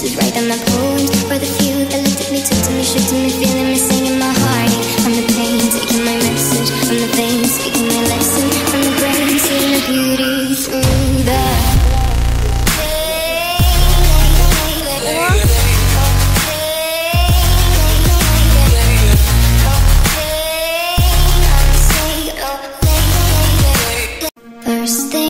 The masses, writing my poems for the few that looked at me, took to me, shook me, feeling me, singing my heart. From the pain, taking my message from the veins,